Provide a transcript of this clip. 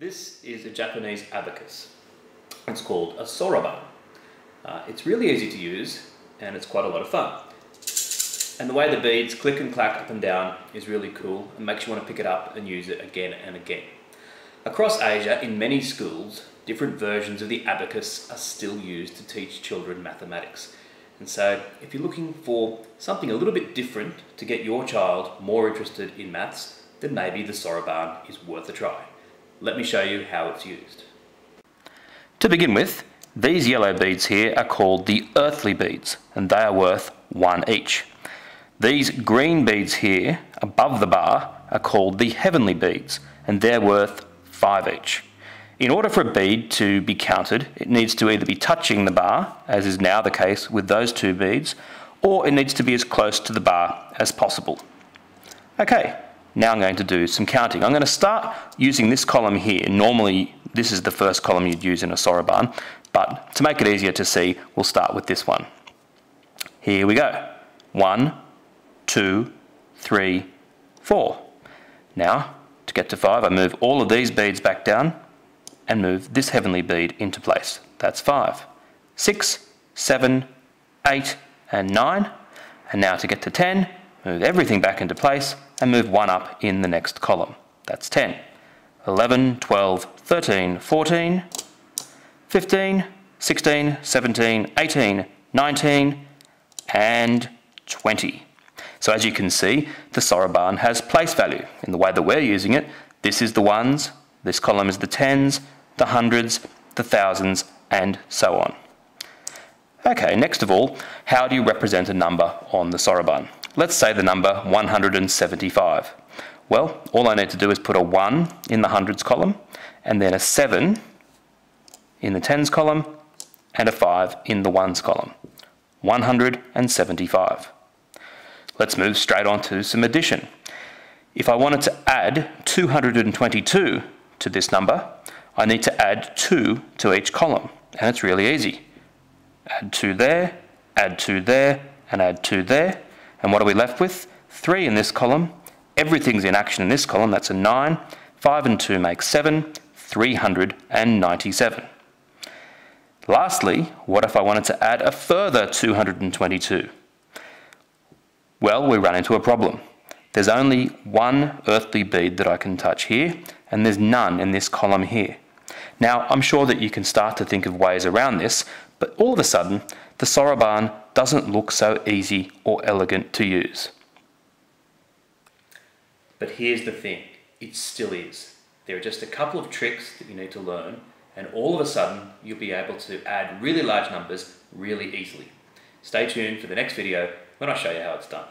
This is a Japanese abacus. It's called a soroban. Uh, it's really easy to use and it's quite a lot of fun. And the way the beads click and clack up and down is really cool and makes you want to pick it up and use it again and again. Across Asia, in many schools, different versions of the abacus are still used to teach children mathematics. And so, if you're looking for something a little bit different to get your child more interested in maths, then maybe the soroban is worth a try. Let me show you how it's used. To begin with, these yellow beads here are called the earthly beads, and they are worth one each. These green beads here, above the bar, are called the heavenly beads, and they're worth five each. In order for a bead to be counted, it needs to either be touching the bar, as is now the case with those two beads, or it needs to be as close to the bar as possible. Okay, now I'm going to do some counting. I'm going to start using this column here. Normally, this is the first column you'd use in a soroban, but to make it easier to see, we'll start with this one. Here we go. One, two, three, four. Now, to get to five, I move all of these beads back down and move this heavenly bead into place. That's five. Six, seven, eight, and nine. And now to get to 10, move everything back into place and move one up in the next column. That's 10. 11, 12, 13, 14, 15, 16, 17, 18, 19, and 20. So as you can see, the soroban has place value. In the way that we're using it, this is the ones, this column is the tens, the hundreds, the thousands, and so on. Okay, next of all, how do you represent a number on the soroban? Let's say the number 175. Well, all I need to do is put a 1 in the hundreds column, and then a 7 in the tens column, and a 5 in the ones column. 175. Let's move straight on to some addition. If I wanted to add 222 to this number, I need to add 2 to each column, and it's really easy. Add 2 there, add 2 there, and add 2 there, and what are we left with? 3 in this column, everything's in action in this column, that's a 9, 5 and 2 make 7, 397. Lastly, what if I wanted to add a further 222? Well, we run into a problem. There's only one earthly bead that I can touch here, and there's none in this column here. Now, I'm sure that you can start to think of ways around this, but all of a sudden, the soroban doesn't look so easy or elegant to use. But here's the thing, it still is. There are just a couple of tricks that you need to learn and all of a sudden you'll be able to add really large numbers really easily. Stay tuned for the next video when I show you how it's done.